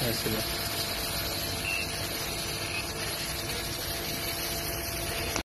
开始了。